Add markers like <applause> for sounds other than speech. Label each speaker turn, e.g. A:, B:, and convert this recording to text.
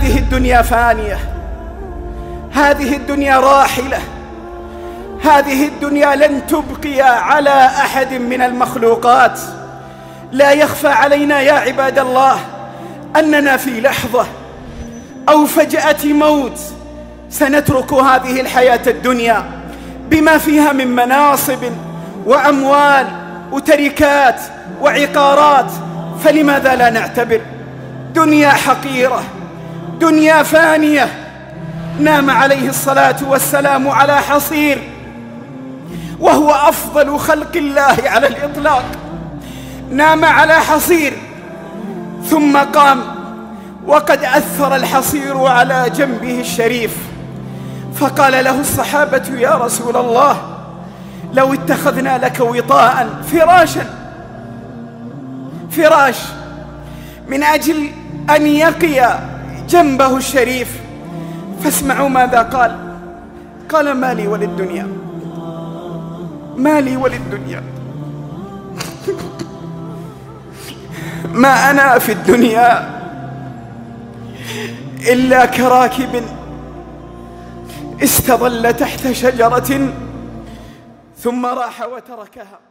A: هذه الدنيا فانية. هذه الدنيا راحلة. هذه الدنيا لن تبقي على أحد من المخلوقات. لا يخفى علينا يا عباد الله أننا في لحظة أو فجأة موت سنترك هذه الحياة الدنيا بما فيها من مناصب وأموال وتركات وعقارات. فلماذا لا نعتبر دنيا حقيرة؟ دنيا فانية. نام عليه الصلاة والسلام على حصير. وهو أفضل خلق الله على الإطلاق. نام على حصير. ثم قام. وقد أثر الحصير على جنبه الشريف. فقال له الصحابة يا رسول الله لو اتخذنا لك وطاء فراشا. فراش من أجل أن يقي جنبه الشريف. فاسمعوا ماذا قال. قال ما لي وللدنيا. ما لي وللدنيا. <laughs> ما أنا في الدنيا إلا كراكب استظل تحت شجرة ثم راح وتركها.